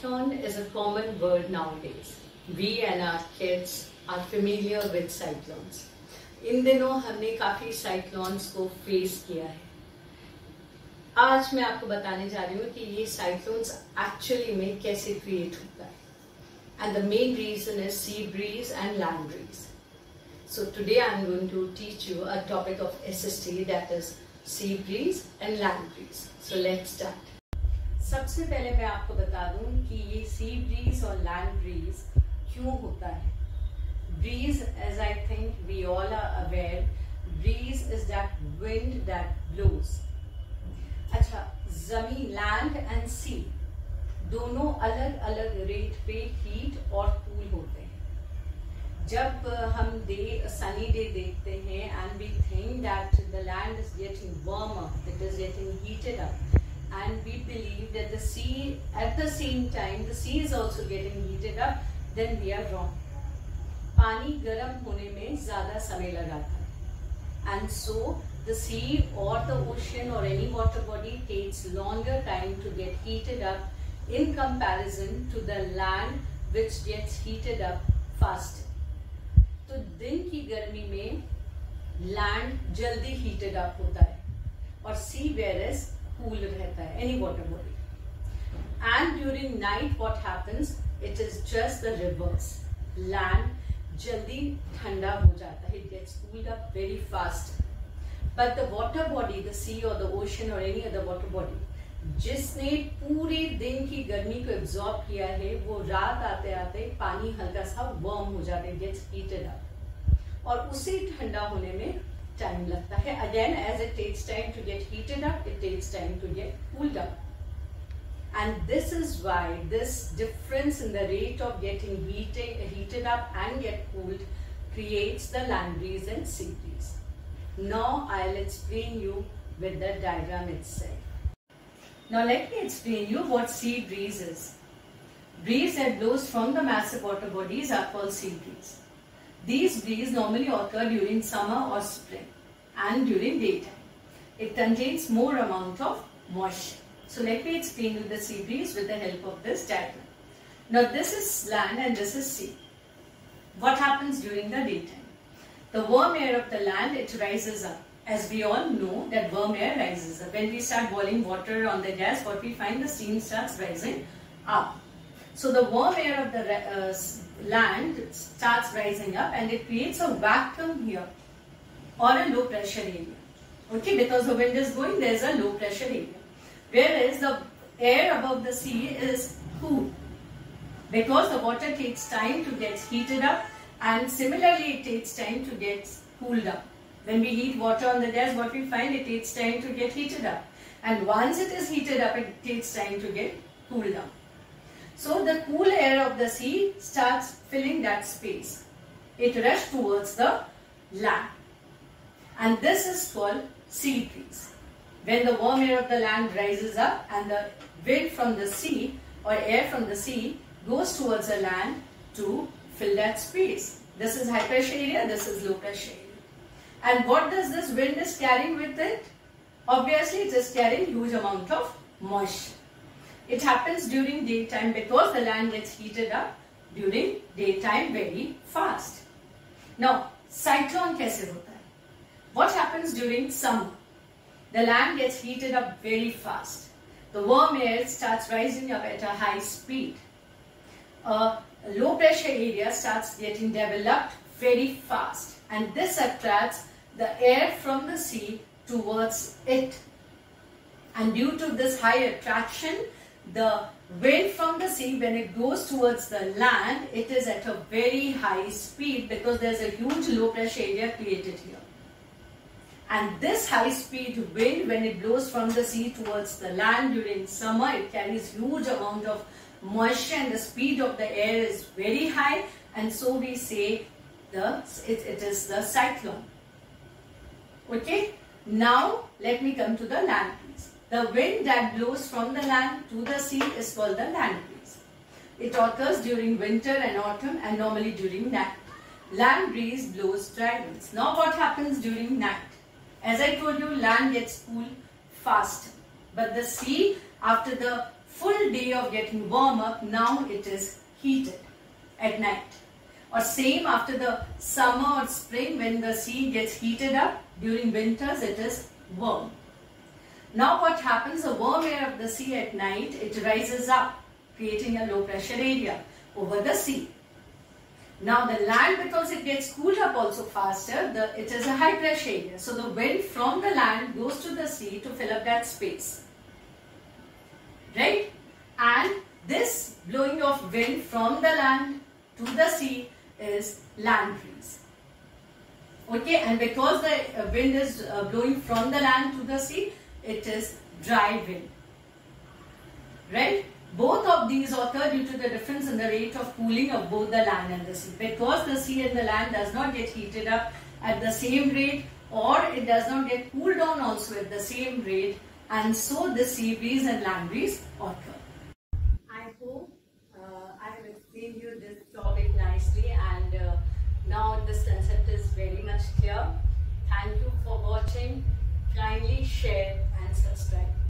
Cyclone is a common word nowadays. We and our kids are familiar with cyclones. इन दिनों हमने काफी cyclones को face किया है आज मैं आपको बताने जा रही हूँ कि ये साइक्लोन्स एक्चुअली में कैसे क्रिएट होता है and the main reason is sea breeze and land breeze So today I am going to teach you a topic of SST that is sea breeze and land breeze. So let's start. सबसे पहले मैं आपको बता दूँ कि ये sea breeze और land breeze क्यों होता है? Breeze as I think we all are aware breeze is that wind that blows अच्छा ज़मीन लैंड एंड सी दोनों अलग अलग रेट पे हीट और कूल होते हैं। जब हम डे सनी डे देखते हैं and we think that the land is getting warmer it is getting heated up and we believe that the sea, at the same time, the sea is also getting heated up, then we are wrong. पानी गर्म होने में ज़्यादा समय लगाता है and so the sea or the ocean or any water body takes longer time to get heated up in comparison to the land which gets heated up. तो दिन की गर्मी में लैंड जल्दी हीटेड अप होता है और सी वेयर इज़ कूल रहता है any water body and during night what happens it is just the reverse land जल्दी ठंडा हो जाता है it gets cooled up very fast but the water body the sea और द ओशन और any other water body जिसने पूरे दिन की गर्मी को एब्जॉर्ब किया है, वो रात आते आते पानी हल्का सा वर्म हो जाता है गेट्स हीटेड अप और उसे ठंडा होने में Again, as it takes time to get heated up, it takes time to get cooled too and this is why this difference in the rate of getting heated, heated up and get cooled creates the land breeze and Seabreeze. Now I'll explain you with the diagram itself. Now let me explain you what sea breeze is. Breeze that blows from the massive water bodies are called sea breeze these breeze normally occur during summer or spring and during daytime. It contains more amount of moisture. So let me explain you the sea breeze with the help of this diagram. Now this is land and this is sea. What happens during the daytime? The warm air of the land, it rises up. As we all know that warm air rises up. When we start boiling water on the gas, what we find the steam starts rising up. So the warm air of the uh, land starts rising up and it creates a vacuum here or a low pressure area. Okay, because the wind is going, there is a low pressure area. Whereas the air above the sea is cool because the water takes time to get heated up and similarly it takes time to get cooled up. When we heat water on the gas, what we find it takes time to get heated up. And once it is heated up, it takes time to get cooled down. So the cool air of the sea starts filling that space. It rushes towards the land. And this is called sea breeze. When the warm air of the land rises up and the wind from the sea or air from the sea goes towards the land to fill that space. This is high pressure area, this is low pressure area. And what does this wind is carrying with it? Obviously it is carrying huge amount of moisture. It happens during daytime because the land gets heated up during daytime very fast. Now, cyclone kaise hota hai? What happens during summer? The land gets heated up very fast. The warm air starts rising up at a high speed. A low pressure area starts getting developed very fast and this attracts the air from the sea towards it. And due to this high attraction, the wind from the sea when it goes towards the land it is at a very high speed because there's a huge low pressure area created here. And this high speed wind when it blows from the sea towards the land during summer it carries huge amount of moisture and the speed of the air is very high. And so we say the it, it is the cyclone. Okay? Now let me come to the land the wind that blows from the land to the sea is called the land breeze. It occurs during winter and autumn and normally during night. Land breeze blows dry winds. Now what happens during night? As I told you, land gets cool faster. But the sea, after the full day of getting warm up, now it is heated at night. Or same after the summer or spring when the sea gets heated up, during winters it is warm. Now what happens, the warm air of the sea at night, it rises up, creating a low pressure area over the sea. Now the land, because it gets cooled up also faster, the, it is a high pressure area. So the wind from the land goes to the sea to fill up that space. Right? And this blowing of wind from the land to the sea is land breeze. Okay, and because the uh, wind is uh, blowing from the land to the sea, it is driving. Right? Both of these occur due to the difference in the rate of cooling of both the land and the sea. Because the sea and the land does not get heated up at the same rate or it does not get cooled down also at the same rate and so the sea breeze and land breeze occur. I hope uh, I have explained you this topic nicely and uh, now this concept is very much clear. Thank you for watching. Kindly share and subscribe.